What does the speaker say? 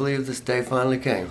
believe this day finally came.